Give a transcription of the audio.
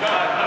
God.